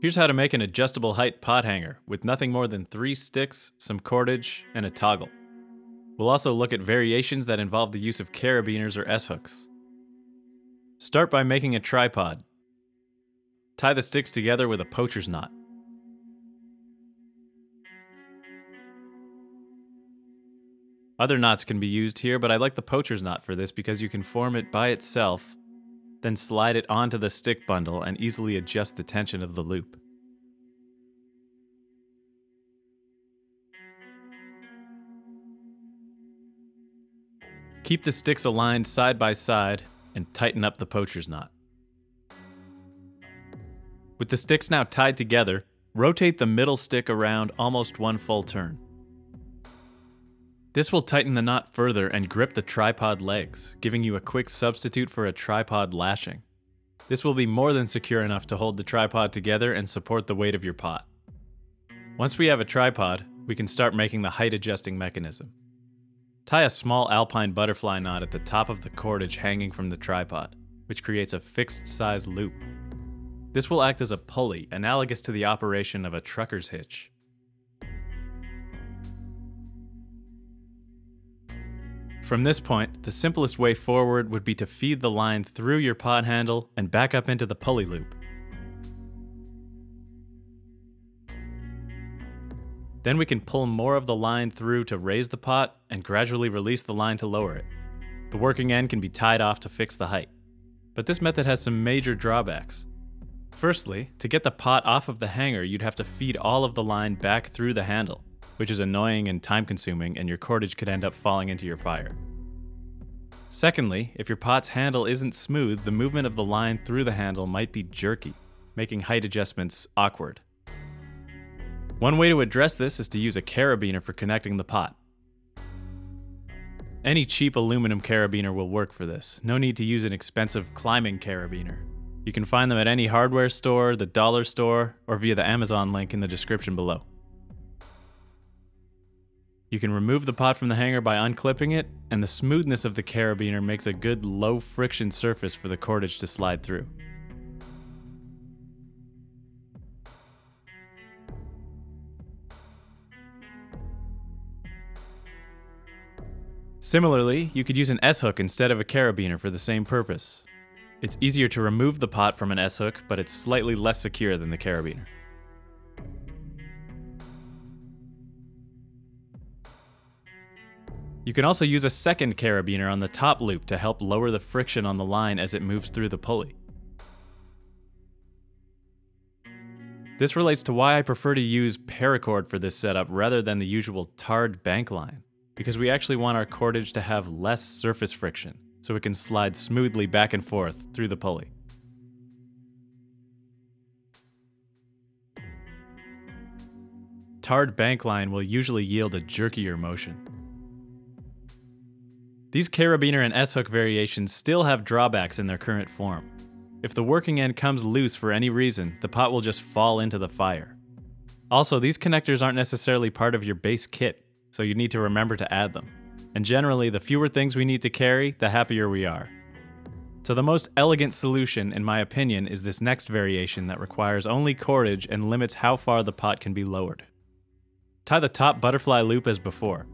Here's how to make an adjustable height pot hanger with nothing more than three sticks, some cordage, and a toggle. We'll also look at variations that involve the use of carabiners or S-hooks. Start by making a tripod. Tie the sticks together with a poacher's knot. Other knots can be used here, but I like the poacher's knot for this because you can form it by itself then slide it onto the stick bundle and easily adjust the tension of the loop. Keep the sticks aligned side by side and tighten up the poacher's knot. With the sticks now tied together, rotate the middle stick around almost one full turn. This will tighten the knot further and grip the tripod legs, giving you a quick substitute for a tripod lashing. This will be more than secure enough to hold the tripod together and support the weight of your pot. Once we have a tripod, we can start making the height adjusting mechanism. Tie a small alpine butterfly knot at the top of the cordage hanging from the tripod, which creates a fixed size loop. This will act as a pulley, analogous to the operation of a trucker's hitch. From this point, the simplest way forward would be to feed the line through your pot handle and back up into the pulley loop. Then we can pull more of the line through to raise the pot and gradually release the line to lower it. The working end can be tied off to fix the height. But this method has some major drawbacks. Firstly, to get the pot off of the hanger, you'd have to feed all of the line back through the handle which is annoying and time consuming, and your cordage could end up falling into your fire. Secondly, if your pot's handle isn't smooth, the movement of the line through the handle might be jerky, making height adjustments awkward. One way to address this is to use a carabiner for connecting the pot. Any cheap aluminum carabiner will work for this. No need to use an expensive climbing carabiner. You can find them at any hardware store, the dollar store, or via the Amazon link in the description below. You can remove the pot from the hanger by unclipping it, and the smoothness of the carabiner makes a good low friction surface for the cordage to slide through. Similarly, you could use an S-hook instead of a carabiner for the same purpose. It's easier to remove the pot from an S-hook, but it's slightly less secure than the carabiner. You can also use a second carabiner on the top loop to help lower the friction on the line as it moves through the pulley. This relates to why I prefer to use paracord for this setup rather than the usual tarred bank line, because we actually want our cordage to have less surface friction, so it can slide smoothly back and forth through the pulley. Tarred bank line will usually yield a jerkier motion. These carabiner and S-hook variations still have drawbacks in their current form. If the working end comes loose for any reason, the pot will just fall into the fire. Also, these connectors aren't necessarily part of your base kit, so you need to remember to add them. And generally, the fewer things we need to carry, the happier we are. So the most elegant solution, in my opinion, is this next variation that requires only cordage and limits how far the pot can be lowered. Tie the top butterfly loop as before,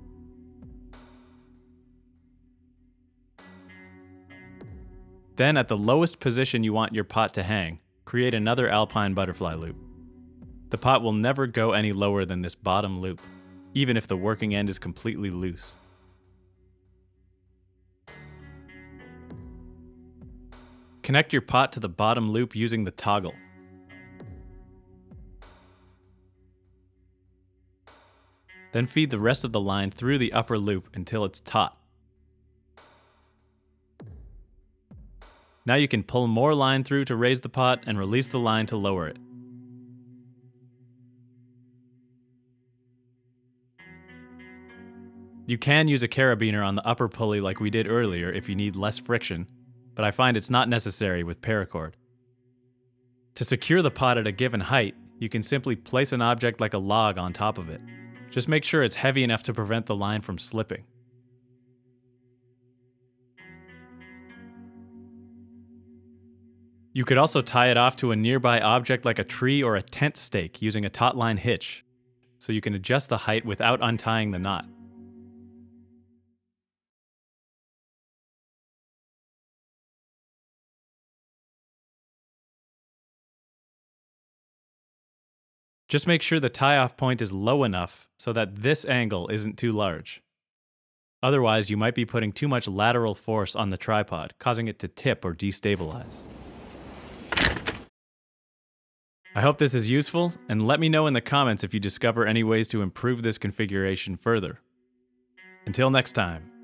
Then at the lowest position you want your pot to hang, create another alpine butterfly loop. The pot will never go any lower than this bottom loop, even if the working end is completely loose. Connect your pot to the bottom loop using the toggle. Then feed the rest of the line through the upper loop until it's taut. Now you can pull more line through to raise the pot and release the line to lower it. You can use a carabiner on the upper pulley like we did earlier if you need less friction, but I find it's not necessary with paracord. To secure the pot at a given height, you can simply place an object like a log on top of it. Just make sure it's heavy enough to prevent the line from slipping. You could also tie it off to a nearby object like a tree or a tent stake using a taut line hitch, so you can adjust the height without untying the knot. Just make sure the tie-off point is low enough so that this angle isn't too large. Otherwise, you might be putting too much lateral force on the tripod, causing it to tip or destabilize. I hope this is useful, and let me know in the comments if you discover any ways to improve this configuration further. Until next time.